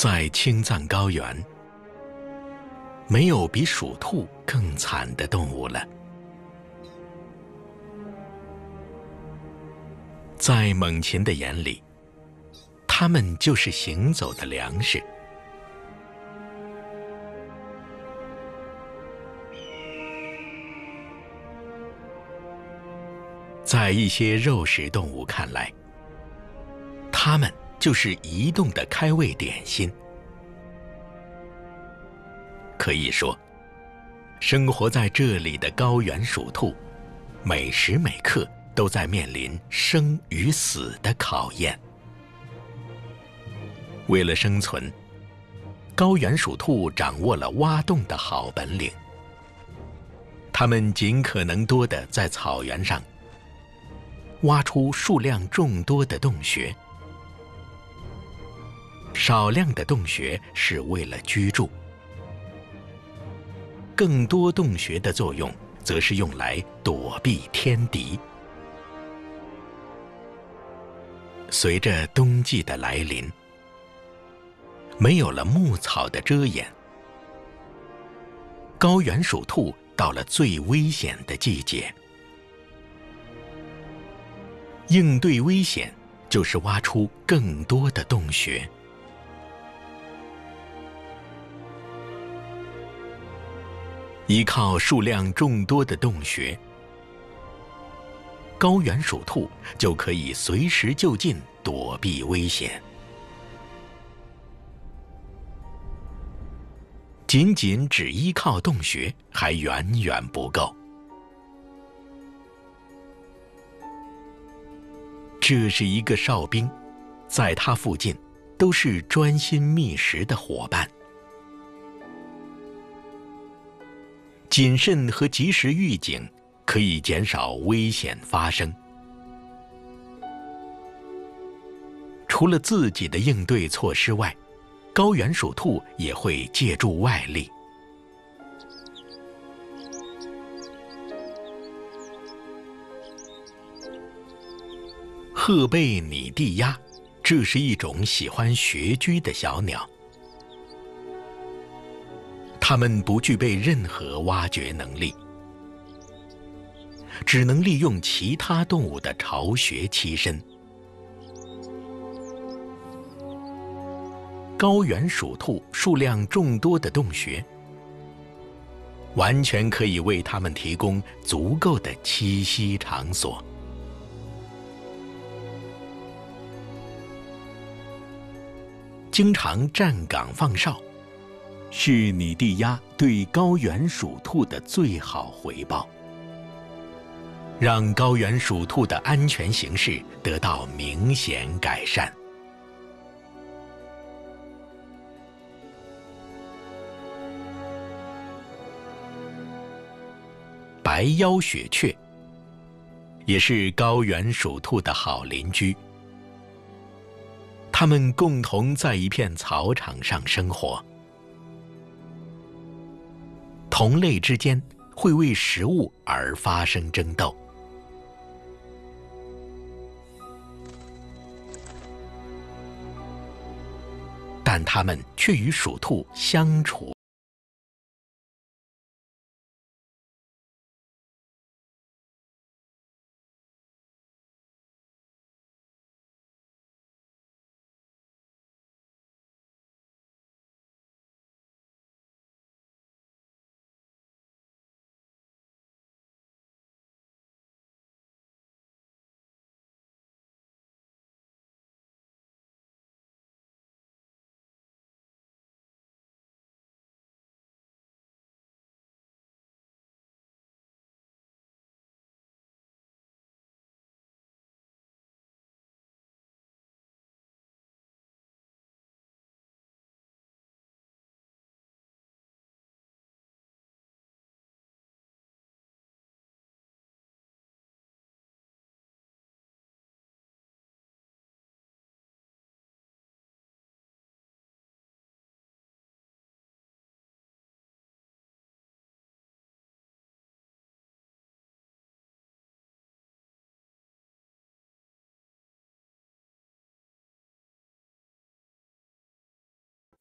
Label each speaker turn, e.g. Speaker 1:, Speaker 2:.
Speaker 1: 在青藏高原，没有比鼠兔更惨的动物了。在猛禽的眼里，它们就是行走的粮食。在一些肉食动物看来，它们就是移动的开胃点心。可以说，生活在这里的高原鼠兔，每时每刻都在面临生与死的考验。为了生存，高原鼠兔掌握了挖洞的好本领。它们尽可能多的在草原上。挖出数量众多的洞穴，少量的洞穴是为了居住，更多洞穴的作用则是用来躲避天敌。随着冬季的来临，没有了牧草的遮掩，高原鼠兔到了最危险的季节。应对危险，就是挖出更多的洞穴。依靠数量众多的洞穴，高原鼠兔就可以随时就近躲避危险。仅仅只依靠洞穴，还远远不够。这是一个哨兵，在他附近都是专心觅食的伙伴。谨慎和及时预警可以减少危险发生。除了自己的应对措施外，高原鼠兔也会借助外力。鹤背拟地鸭，这是一种喜欢穴居的小鸟。它们不具备任何挖掘能力，只能利用其他动物的巢穴栖身。高原鼠兔数量众多的洞穴，完全可以为它们提供足够的栖息场所。经常站岗放哨，是拟地鸭对高原鼠兔的最好回报，让高原鼠兔的安全形势得到明显改善。白腰雪雀也是高原鼠兔的好邻居。它们共同在一片草场上生活，同类之间会为食物而发生争斗，但它们却与鼠兔相处。